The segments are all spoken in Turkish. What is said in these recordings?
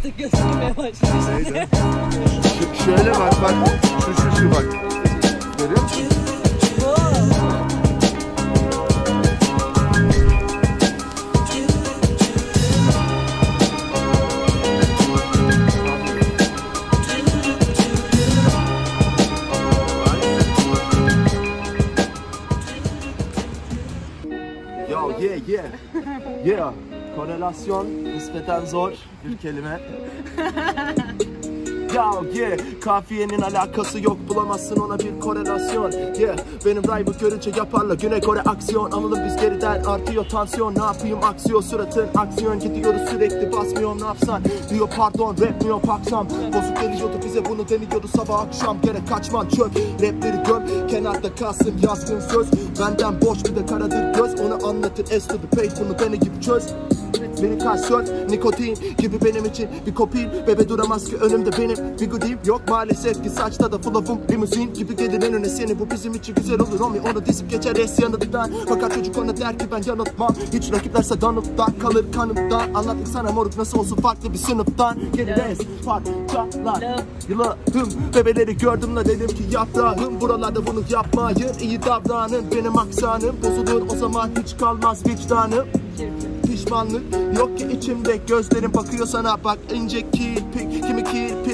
artık gözükmeye başladı. Şöyle bak bak. Şu şu şu bak. Görüyor musun? Yeah yeah. Yeah. Korelasyon nispeten zor bir kelime. Ya yeah, kafiyenin alakası yok bulamazsın ona bir korelasyon. Yeah, benim rhyme'ı görünce yaparlar Güney Kore aksiyon. Alalım biz geriden artıyor tansiyon. Ne yapayım aksiyon suratın aksiyon. Gidiyoruz sürekli basmıyorum ne yapsan? Diyor pardon rap mi yok aksam? Bozuk geliyordu bize bunu deniyordu sabah akşam. Gerek kaçman çöp rapleri göm. Kenarda kalsın yazgın söz. Benden boş bir de karadır göz. Onu anlatır the page bunu dene gibi çöz Söz nikotin gibi benim için bir kopil. Bebe duramaz ki önümde benim bir gudim yok. Maalesef ki saçta da flow'um limuzin gibi gelir en öne seni bu bizim için güzel olur Omi onu dizip geçer. Es yanından Fakat çocuk ona der ki ben yanıltmam. Hiç rakiplerse danıptan kalır kanımda. Anlattık sana moruk nasıl olsun farklı bir sınıftan. Gelir es parçalar. Yılahım bebeleri gördüm la dedim ki yaprağım. Buralarda bunu yapmayın. İyi davranın Benim aksanım bozulur. O zaman hiç kalmaz vicdanım pişmanlık. Yok ki içimde gözlerim bakıyor sana. Bak ince kirpik kimi kirpi kimi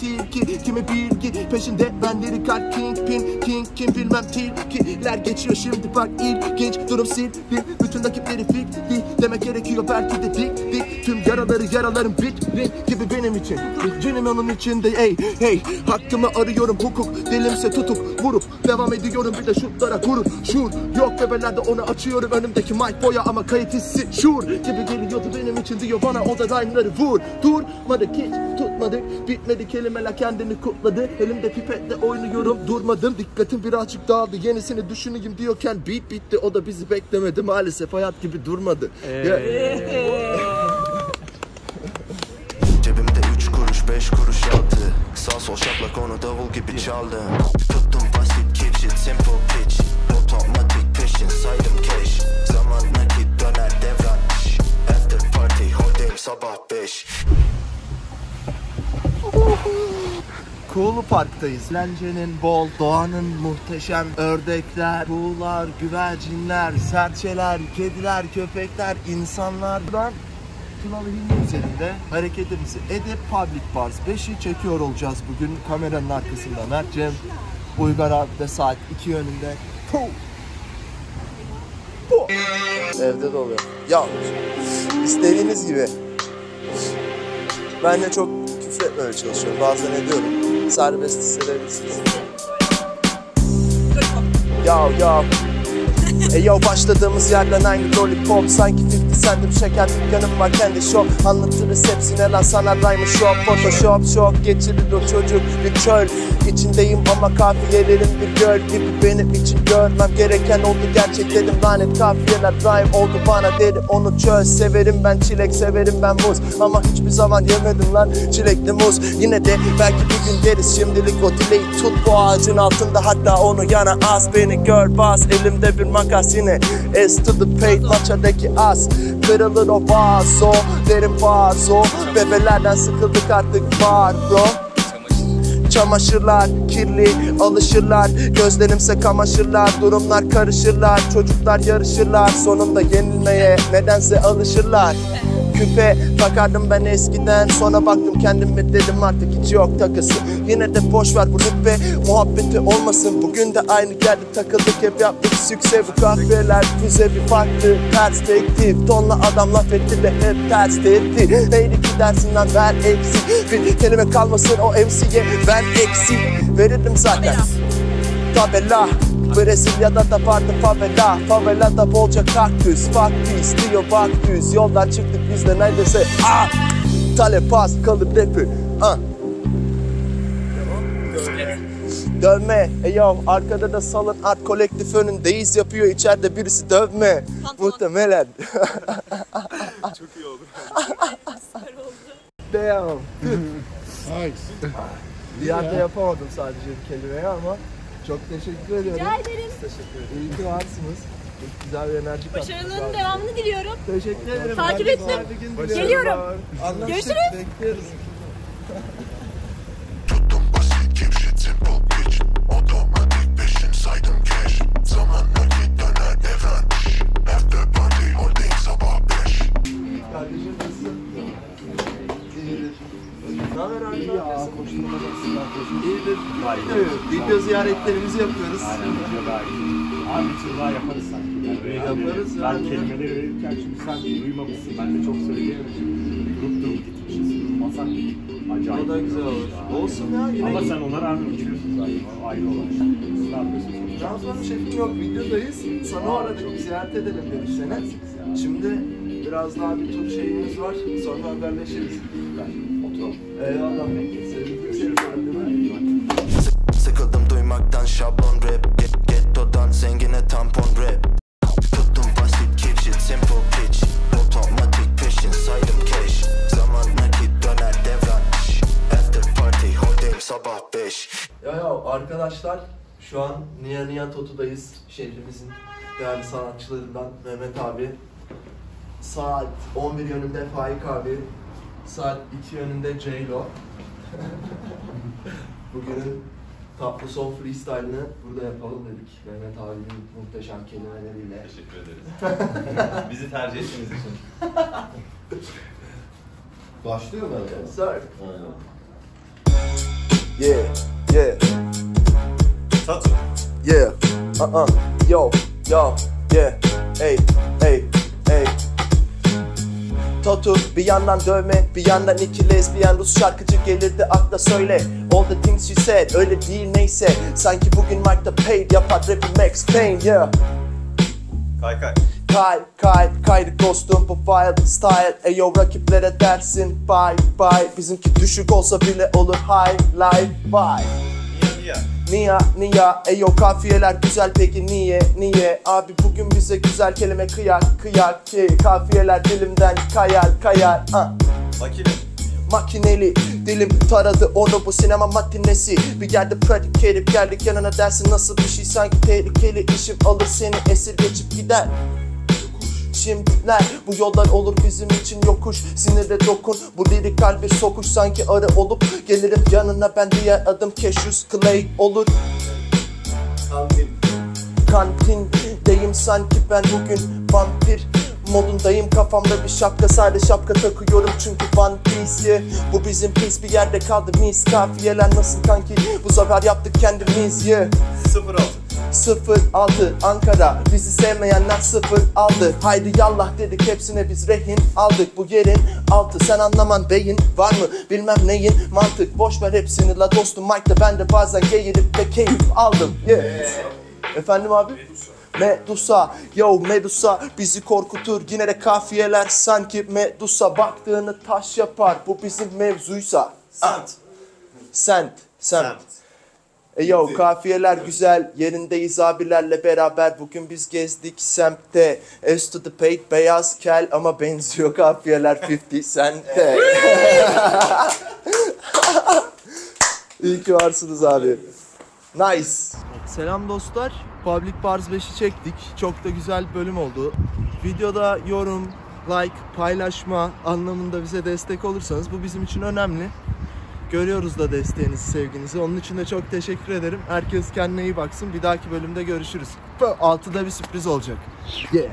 tilki kimi bilgi peşinde? Ben lirikal kingpin king kim bilmem tilkiler geçiyor. Şimdi bak ilginç durum sildi. Bütün rakipleri fikti demek gerekiyor. Belki de dik dik tüm yaraları yaralarım bitrin gibi benim için. Cinim onun içinde ey hey. Hakkımı arıyorum. Hukuk dilimse tutuk vurup devam ediyorum. Bir de şutlara gurur şur yok. Bebelerde onu açıyorum. Önümdeki mic boya ama kayıt hissi şur gibi geliyordu benim için diyor. Bana o da rhyme'ları vur. Durmadık hiç tutmadık bitmedi kelimeler kendini kutladı. Elimde pipetle oynuyorum durmadım. Dikkatim birazcık dağıldı. Yenisini düşüneyim diyorken beat bitti. O da bizi beklemedi. Maalesef hayat gibi durmadı. Ya- Cebimde üç kuruş beş kuruş yattı Sağ sol şaplak onu davul gibi çaldım Tuttum basit keep shit simple pitch. Otomatik peşin saydım cash. Zaman nakit döner devran After party holding sabah beş Kuğulu Park'tayız. Eğlencenin bol, doğanın muhteşem ördekler, kuğular, güvercinler, serçeler, kediler, köpekler, insanlardan Tunalı Hilmi üzerinde hareketimizi edip Public Bars 5'i çekiyor olacağız bugün kameranın arkasında Mert Uygar abi de saat 2 yönünde Puh! Puh! Evde de oluyor. Ya istediğiniz gibi ben de çok küfür etmemeye çalışıyorum. Bazen ediyorum. Serbest hissedebilirsiniz. Ya ya. E yo başladığımız yerden aynı lollipop? Sanki 50 centim şeker dükkanım var kendi shop Anlatırız hepsine lan sana rhyme shop Photoshop şok geçirir o çocuk bir çöl. İçindeyim ama kafiyelerim bir göl. Gibi Benim için görmem gereken oldu gerçeklerim Lanet kafiyeler rhyme oldu bana deri onu çöz Severim ben çilek severim ben muz. Ama hiçbir zaman yemedim lan çilekli muz. Yine de belki bir gün deriz şimdilik o dileği tut. Bu ağacın altında Hatta onu yana as beni gör bas Elimde bir makas yine S to the paid maçadaki as Kırılır o vazo derin vazo Bebelerden sıkıldık artık var bro. Çamaşırlar kirli alışırlar. Gözlerimse kamaşırlar Durumlar karışırlar. Çocuklar yarışırlar Sonunda yenilmeye nedense alışırlar Küpe takardım ben eskiden. Sonra baktım kendime dedim artık hiç yok takısı. Yine de boş ver bu rütbe muhabbeti olmasın. Bugün de aynı yerde takıldık hep yaptık. Sükse Bu kahveler bize bir farklı perspektif. Tonla adam laf etti de hep ters tepti Neydi ki dersinden ver eksik Bir kelime kalmasın o MC'ye ver eksik Veririm zaten tabela Brezilya'da da vardı favela. Favelada bolca kaktüs Fuck this diyor bak düz Yoldan çıktık biz de neredeyse ah! Talep az kalır rapi ah! Dövme, e yo arkada da salın art kolektif önündeyiz yapıyor. İçeride birisi dövme. Muhtemelen. Çok iyi oldu. Damn. Nice. Bir yerde yapamadım sadece kelimeyi ama çok teşekkür ediyorum. Rica ederim. Teşekkür ederim. İyi ki varsınız. Çok güzel bir enerji kattınız Başarılarının devamını diliyorum. Teşekkür ederim. Takip ettim. Geliyorum. Görüşürüz. Bekliyoruz. Ziyaretlerimizi yapıyoruz. video daha iyi. Abi bir daha yaparız sanki. Yani Yaparız ben yani. kelimeleri verirken çünkü sen duymamışsın. Ben de çok söyleyemedim. Durup durup gitmişiz. Durmasak acayip. O da güzel olur. Olsun ya yine. Ama sen ona rağmen uçuyorsun zaten. Ayrı olan. Siz ne yapıyorsunuz? Daha sonra şefim yok videodayız. Sana uğradık ziyaret edelim dedik seni. Şimdi biraz daha bir tur şeyimiz var. Sonra haberleşiriz. Oturalım. Eyvallah. Sevdik seni. Duymaktan şablon rap Get, Getto'dan zengine tampon rap Tuttum basit shit simple bitch Otomatik peşin saydım cash Zaman nakit döner devran After party holding sabah beş Ya ya arkadaşlar şu an Nia Nia Totu'dayız. Şehrimizin değerli sanatçılarından Mehmet abi. Saat 11 yönünde Faik abi. Saat 2 yönünde J-Lo. Bugünün tatlı son freestyle'ını burada yapalım dedik. Mehmet abinin muhteşem kelimeleriyle. Teşekkür ederiz. Bizi tercih ettiğiniz için. Başlıyor mu? Sir. Yeah, yeah, Tatu. yeah Uh-uh, yo, yo, yeah hey, hey Tatu bir yandan dövme bir yandan iki lezbiyen Rus şarkıcı gelirdi akla söyle. All the things you said öyle değil neyse. Sanki bugün Mike'da paid yapar rapi Max Payne yeah. Kay kay. Kay kay kaydı dostum bu wild style. Eyo rakiplere dersin bye bye. Bizimki düşük olsa bile olur high life bye Niye niye? Eyo kafiyeler güzel peki niye niye Abi bugün bize güzel kelime kıyak kıyak ki Kafiyeler dilimden kayar kayar ah. Makine. Makineli dilim taradı onu bu sinema matinesi Bir yerde pratik herif geldik yanına dersin nasıl bir şey sanki tehlikeli işim alır seni esir geçip gider Şimdiler bu yollar olur bizim için yokuş Sinirde dokun bu lirik kalbi sokuş Sanki arı olup gelirim yanına ben diğer adım Cassius Clay olur Kantindeyim sanki ben bugün vampir modundayım kafamda bir şapka sadece şapka takıyorum çünkü One Piece yeah. Bu bizim pis bir yerde kaldı mis kafiyeler nasıl kanki bu sefer yaptık kendimiz yeah. 06. 06 Ankara. Bizi sevmeyenler 0 aldı Haydi yallah dedik hepsine biz rehin aldık. Bu yerin altı sen anlaman beyin Var mı? Bilmem neyin mantık. Boş ver hepsini la dostum. Mike'da ben de bazen geğirip de keyif aldım. Yeah. Efendim abi? Medusa, yo Medusa bizi korkutur. Yine de kafiyeler sanki Medusa. Baktığını taş yapar. Bu bizim mevzuysa. Sent. Sent, semt Sent. E yo kafiyeler güzel yerindeyiz abilerle beraber bugün biz gezdik semtte. S to the paid beyaz kel ama benziyor kafiyeler 50 cent'e İyi ki varsınız abi. Nice. Selam dostlar. Public Bars 5'i çektik. Çok da güzel bir bölüm oldu. Videoda yorum, like, paylaşma anlamında bize destek olursanız bu bizim için önemli Görüyoruz da desteğinizi, sevginizi. Onun için de çok teşekkür ederim. Herkes kendine iyi baksın. Bir dahaki bölümde görüşürüz. Altıda bir sürpriz olacak. Yeah.